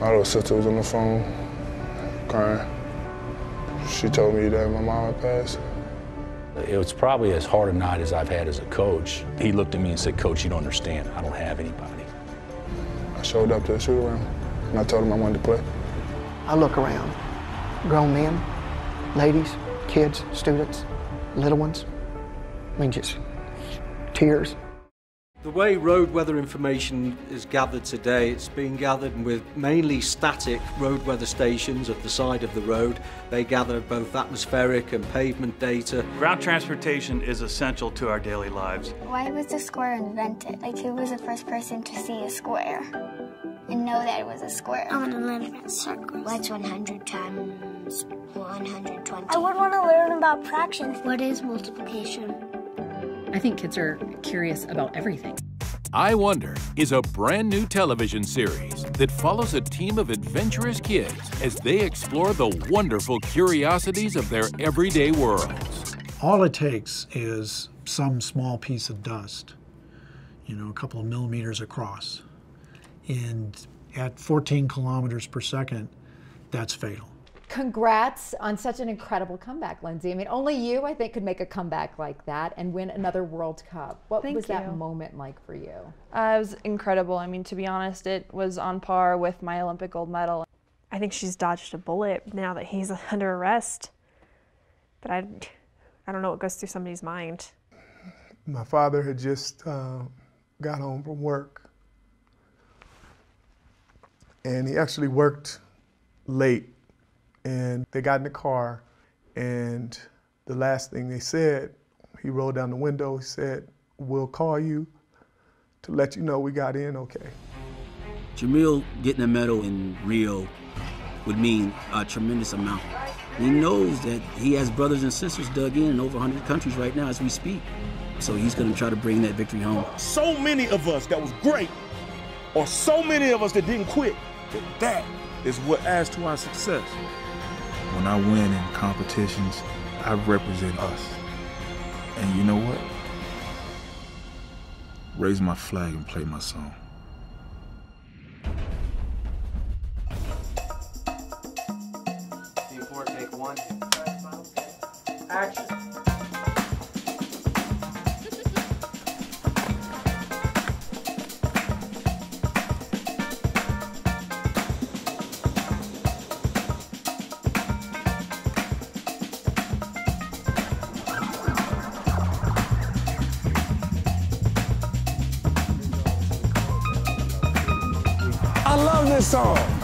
My little sister was on the phone crying. She told me that my mom had passed. It was probably as hard a night as I've had as a coach. He looked at me and said, Coach, you don't understand. I don't have anybody. I showed up to the shoot around and I told him I wanted to play. I look around. Grown men, ladies, kids, students, little ones. I mean, just tears. The way road weather information is gathered today, it's being gathered with mainly static road weather stations at the side of the road. They gather both atmospheric and pavement data. Ground transportation is essential to our daily lives. Why was the square invented? Like, who was the first person to see a square and know that it was a square? I want to learn about circles. What's 100 times 120? I would want to learn about fractions. What is multiplication? I think kids are curious about everything. iWonder is a brand new television series that follows a team of adventurous kids as they explore the wonderful curiosities of their everyday worlds. All it takes is some small piece of dust, you know, a couple of millimeters across. And at 14 kilometers per second, that's fatal. Congrats on such an incredible comeback, Lindsey. I mean, only you, I think, could make a comeback like that and win another World Cup. What Thank was that moment like for you? Uh, it was incredible. I mean, to be honest, it was on par with my Olympic gold medal. I think she's dodged a bullet now that he's under arrest. But I, I don't know what goes through somebody's mind. My father had just uh, got home from work. And he actually worked late. And they got in the car. And the last thing they said, he rolled down the window. He said, We'll call you to let you know we got in okay. Dremiel getting a medal in Rio would mean a tremendous amount. He knows that he has brothers and sisters dug in in over 100 countries right now as we speak. So he's going to try to bring that victory home. So many of us that was great, or so many of us that didn't quit, that, that is what adds to our success. When I win in competitions, I represent us. And you know what? Raise my flag and play my song. Action. This song.